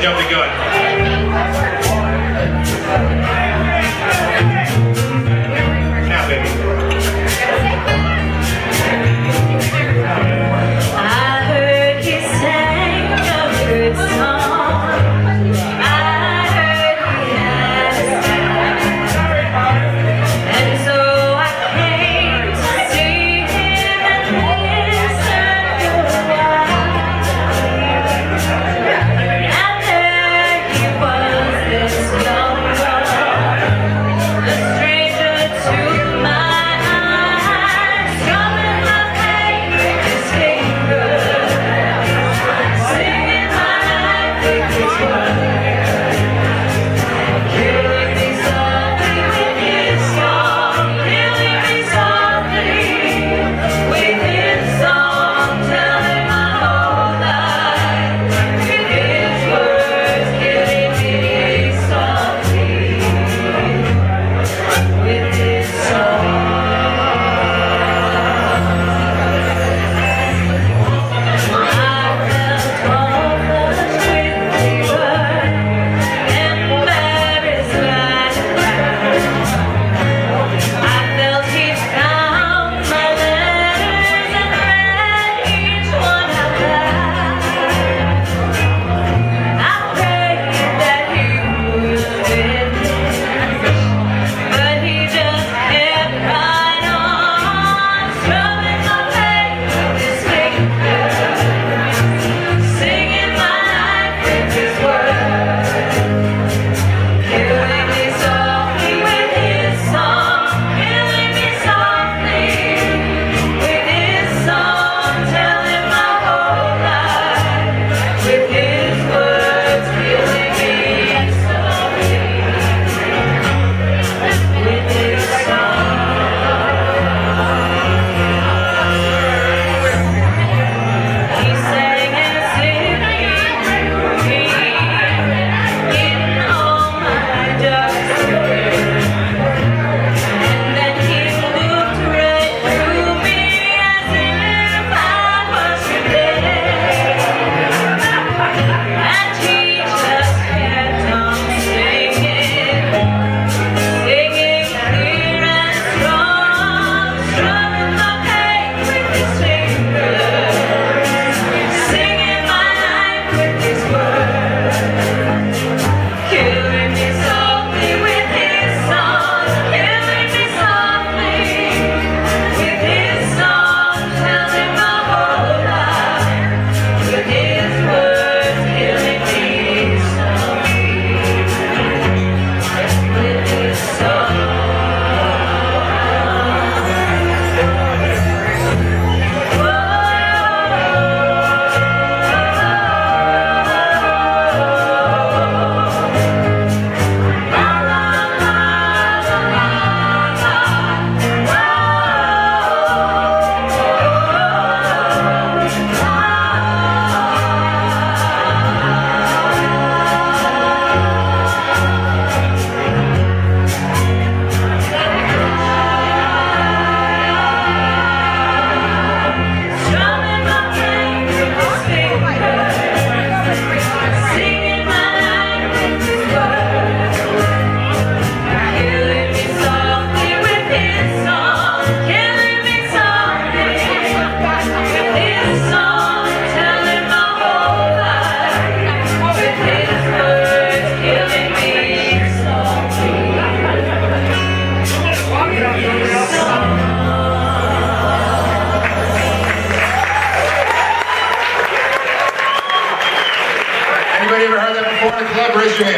They'll be good. raise your hand.